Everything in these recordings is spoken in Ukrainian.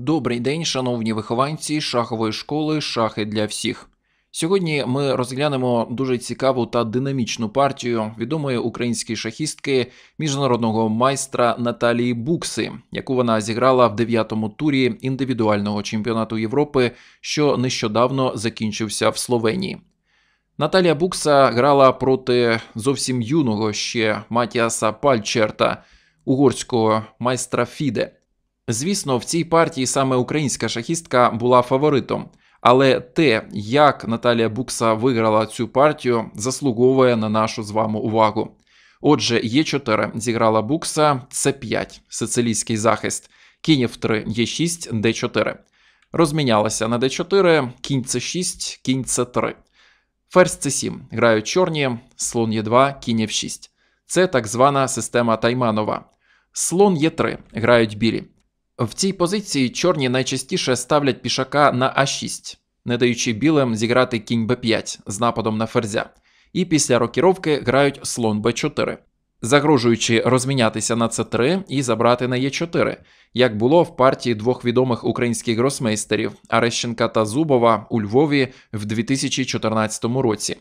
Добрий день, шановні вихованці шахової школи Шахи для всіх. Сьогодні ми розглянемо дуже цікаву та динамічну партію відомої української шахістки міжнародного майстра Наталії Букси, яку вона зіграла в дев'ятому турі індивідуального чемпіонату Європи, що нещодавно закінчився в Словенії. Наталія Букса грала проти зовсім юного ще Матіаса Пальчерта, угорського майстра Фіде. Звісно, в цій партії саме українська шахістка була фаворитом, але те, як Наталія Букса виграла цю партію, заслуговує на нашу з вами увагу. Отже, Е4 зіграла Букса, С5, сицилійський захист, кінь F3, Е6, Д4. Розмінялася на Д4, кінь С6, кінь С3. Ферзь С7 грають чорні, слон Е2, кінь F6. Це так звана система Тайманова. Слон Е3 грають білі. В цій позиції чорні найчастіше ставлять пішака на А6, не даючи білим зіграти кінь Б5 з нападом на ферзя, і після рокіровки грають слон Б4, загрожуючи розмінятися на С3 і забрати на Е4, як було в партії двох відомих українських гросмейстерів Арещенка та Зубова у Львові в 2014 році.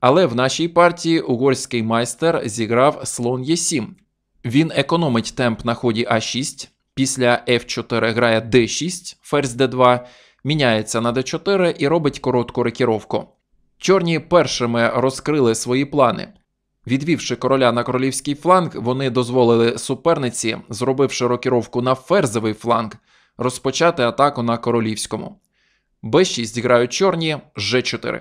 Але в нашій партії угорський майстер зіграв слон Е7. Він економить темп на ході А6. Після F4 грає D6, ферзь D2, міняється на D4 і робить коротку рекіровку. Чорні першими розкрили свої плани. Відвівши короля на королівський фланг, вони дозволили суперниці, зробивши рокіровку на ферзовий фланг, розпочати атаку на королівському. Б6 грають чорні, Ж4.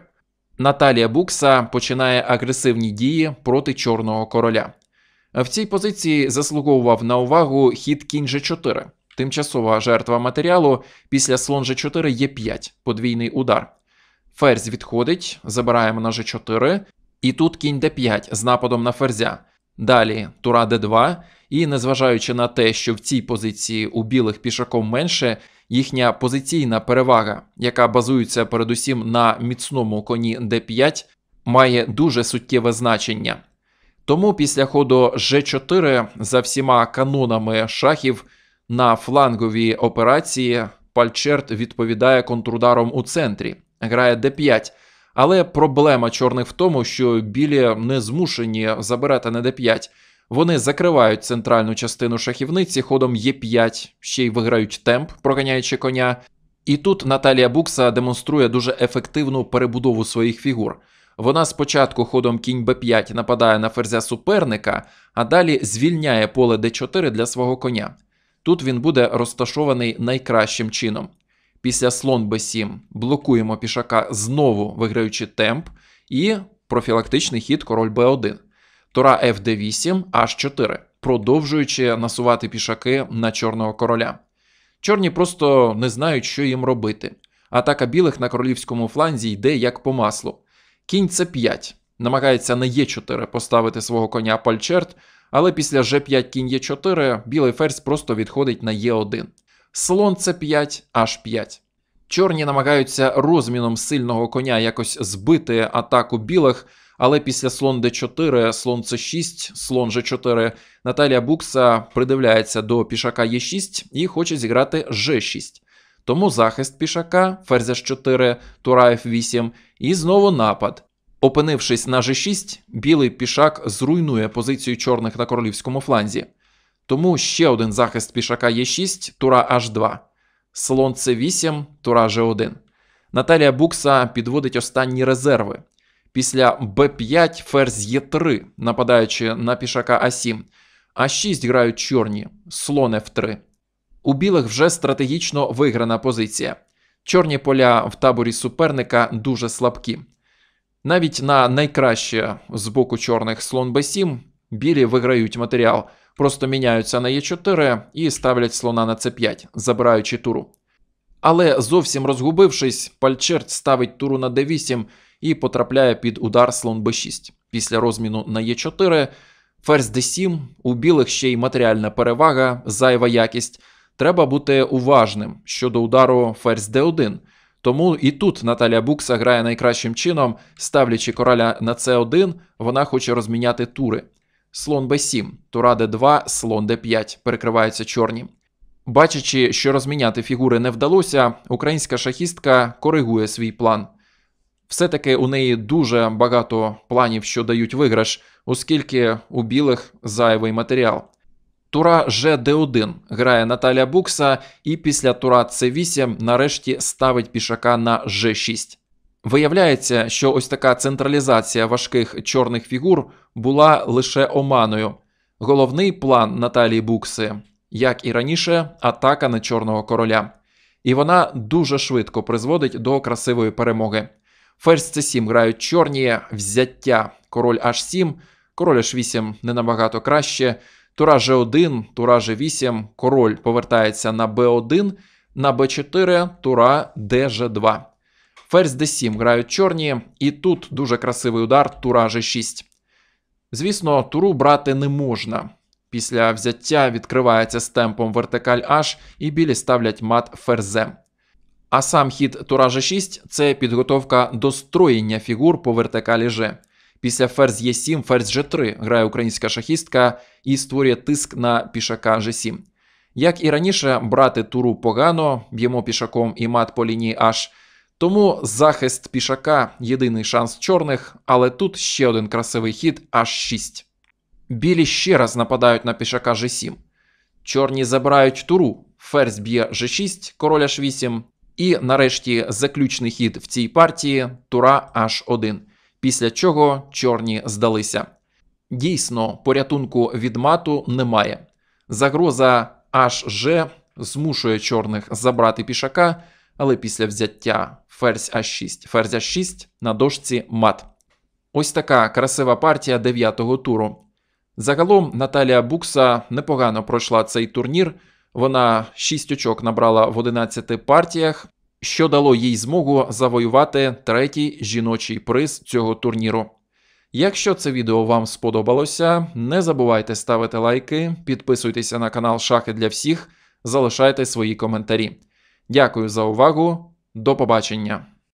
Наталія Букса починає агресивні дії проти чорного короля. В цій позиції заслуговував на увагу хід кінь G4, тимчасова жертва матеріалу після слон G4 є 5 подвійний удар. Ферзь відходить, забираємо на G4, і тут кінь D5 з нападом на ферзя. Далі тура D2, і незважаючи на те, що в цій позиції у білих пішаком менше, їхня позиційна перевага, яка базується передусім на міцному коні D5, має дуже суттєве значення. Тому після ходу G4 за всіма канонами шахів на флангові операції Пальчерт відповідає контрударом у центрі, грає D5. Але проблема чорних в тому, що білі не змушені забирати на D5. Вони закривають центральну частину шахівниці ходом Е5, ще й виграють темп, проганяючи коня. І тут Наталія Букса демонструє дуже ефективну перебудову своїх фігур. Вона спочатку ходом кінь Б5 нападає на ферзя суперника, а далі звільняє поле Д4 для свого коня. Тут він буде розташований найкращим чином. Після слон Б7 блокуємо пішака знову виграючи темп, і профілактичний хід король Б1. Тура Фд8 H4, продовжуючи насувати пішаки на чорного короля. Чорні просто не знають, що їм робити. Атака білих на королівському фланзі йде як по маслу. Кінь С5 намагається на Е4 поставити свого коня пальчерт, але після Ж5 кінь Е4 білий ферзь просто відходить на Е1. Слон С5 H5. Чорні намагаються розміном сильного коня якось збити атаку білих, але після слон d4, слон c6, слон g4 Наталія Букса придивляється до пішака Е6 і хоче зіграти G6. Тому захист пішака, ферзь 4, тура F8 і знову напад. Опинившись на G6, білий пішак зруйнує позицію чорних на королівському фланзі. Тому ще один захист пішака Е6, тура H2, слон С8, тура G1. Наталія Букса підводить останні резерви. Після Б5 ферзь Е3, нападаючи на пішака А7, А6 грають чорні, слон F3. У білих вже стратегічно виграна позиція. Чорні поля в таборі суперника дуже слабкі. Навіть на найкраще з боку чорних слон Б7 білі виграють матеріал, просто міняються на Е4 і ставлять слона на С5, забираючи туру. Але зовсім розгубившись, пальчерт ставить туру на d8 і потрапляє під удар слон b6. Після розміну на Е4, ферзь d7, у білих ще й матеріальна перевага, зайва якість. Треба бути уважним щодо удару ферзь d1. Тому і тут Наталія Букса грає найкращим чином, ставлячи короля на c1, вона хоче розміняти тури. Слон b7, тура d2, слон d5, перекриваються чорні. Бачачи, що розміняти фігури не вдалося, українська шахістка коригує свій план. Все-таки у неї дуже багато планів, що дають виграш, оскільки у білих зайвий матеріал. Тура Ж-Д1 грає Наталя Букса, і після тура С8 нарешті ставить пішака на Ж6. Виявляється, що ось така централізація важких чорних фігур була лише оманою. Головний план Наталії Букси, як і раніше, атака на чорного короля. І вона дуже швидко призводить до красивої перемоги. Ферзь С7 грають чорні, взяття король H7, король H8 не набагато краще. Тура G1, тура G8, король повертається на B1, на B4, тура DG2. Ферзь d7 грають чорні, і тут дуже красивий удар, тура g6. Звісно, туру брати не можна. Після взяття відкривається з темпом вертикаль H, і білі ставлять мат ферзем. А сам хід тура g6 це підготовка до строєння фігур по вертикалі G. Після ферзь Е7, ферзь G3 грає українська шахістка і створює тиск на пішака G7. Як і раніше, брати туру погано, б'ємо пішаком і мат по лінії H. Тому захист пішака єдиний шанс чорних, але тут ще один красивий хід H6. Білі ще раз нападають на пішака G7. Чорні забирають туру, ферзь б'є G6, король H8, і нарешті заключний хід в цій партії тура H1 після чого чорні здалися. Дійсно, порятунку від мату немає. Загроза HG змушує чорних забрати пішака, але після взяття ферзь А6, ферзь А6 на дошці мат. Ось така красива партія дев'ятого туру. Загалом Наталія Букса непогано пройшла цей турнір. Вона 6 очок набрала в 11 партіях, що дало їй змогу завоювати третій жіночий приз цього турніру. Якщо це відео вам сподобалося, не забувайте ставити лайки, підписуйтеся на канал Шахи для всіх, залишайте свої коментарі. Дякую за увагу, до побачення!